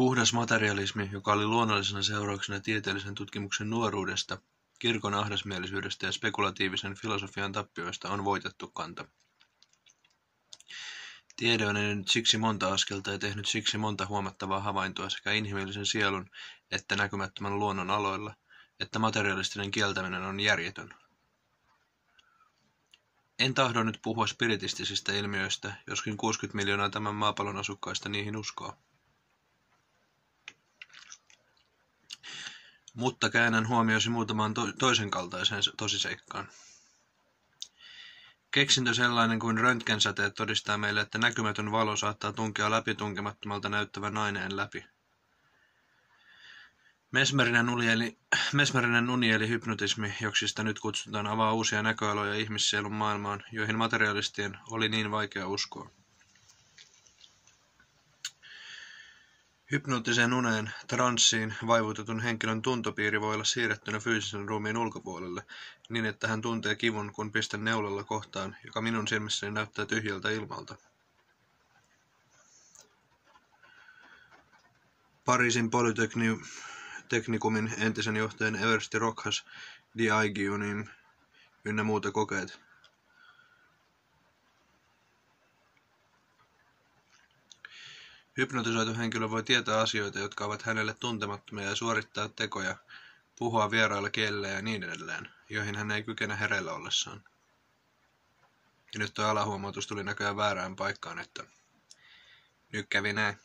Puhdas materialismi, joka oli luonnollisena seurauksena tieteellisen tutkimuksen nuoruudesta, kirkon ahdasmielisyydestä ja spekulatiivisen filosofian tappioista, on voitettu kanta. Tiede on edennyt siksi monta askelta ja tehnyt siksi monta huomattavaa havaintoa sekä inhimillisen sielun että näkymättömän luonnon aloilla, että materialistinen kieltäminen on järjetön. En tahdo nyt puhua spiritistisistä ilmiöistä, joskin 60 miljoonaa tämän maapallon asukkaista niihin uskoo. Mutta käännän huomiosi muutamaan to- toisen kaltaiseen tosiseikkaan. Keksintö sellainen kuin röntgensäteet todistaa meille, että näkymätön valo saattaa tunkea läpitunkemattomalta näyttävän aineen läpi. Mesmerinen uni, eli, mesmerinen uni eli hypnotismi, joksi sitä nyt kutsutaan, avaa uusia näköaloja ihmissielun maailmaan, joihin materialistien oli niin vaikea uskoa. Hypnoottiseen uneen, transsiin, vaivutetun henkilön tuntopiiri voi olla siirrettynä fyysisen ruumiin ulkopuolelle, niin että hän tuntee kivun, kun pistän neulalla kohtaan, joka minun silmissäni näyttää tyhjältä ilmalta. Pariisin polyteknikumin entisen johtajan Eversti Rokhas, Diagiunin ynnä muuta kokeet. Hypnotisoitu henkilö voi tietää asioita, jotka ovat hänelle tuntemattomia ja suorittaa tekoja, puhua vierailla kielillä ja niin edelleen, joihin hän ei kykene hereillä ollessaan. Ja nyt tuo alahuomautus tuli näköjään väärään paikkaan, että nyt kävi näin.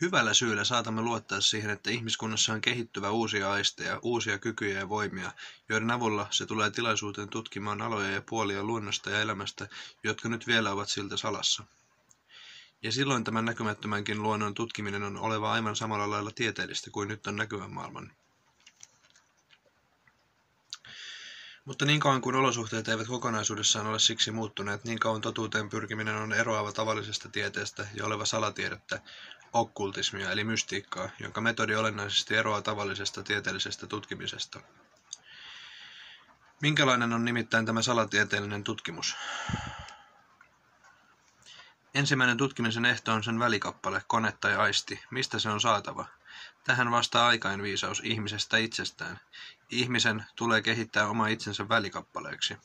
Hyvällä syyllä saatamme luottaa siihen, että ihmiskunnassa on kehittyvä uusia aisteja, uusia kykyjä ja voimia, joiden avulla se tulee tilaisuuteen tutkimaan aloja ja puolia luonnosta ja elämästä, jotka nyt vielä ovat siltä salassa. Ja silloin tämän näkymättömänkin luonnon tutkiminen on oleva aivan samalla lailla tieteellistä kuin nyt on näkyvän maailman. Mutta niin kauan kuin olosuhteet eivät kokonaisuudessaan ole siksi muuttuneet, niin kauan totuuteen pyrkiminen on eroava tavallisesta tieteestä ja oleva salatiedettä, okkultismia eli mystiikkaa, jonka metodi olennaisesti eroaa tavallisesta tieteellisestä tutkimisesta. Minkälainen on nimittäin tämä salatieteellinen tutkimus? Ensimmäinen tutkimisen ehto on sen välikappale, kone tai aisti. Mistä se on saatava? Tähän vastaa aikain viisaus ihmisestä itsestään. Ihmisen tulee kehittää oma itsensä välikappaleeksi.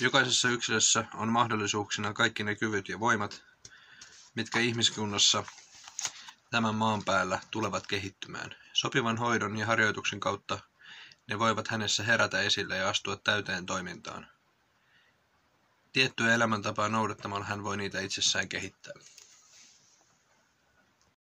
Jokaisessa yksilössä on mahdollisuuksina kaikki ne kyvyt ja voimat, mitkä ihmiskunnassa tämän maan päällä tulevat kehittymään. Sopivan hoidon ja harjoituksen kautta ne voivat hänessä herätä esille ja astua täyteen toimintaan. Tiettyä elämäntapaa noudattamalla hän voi niitä itsessään kehittää.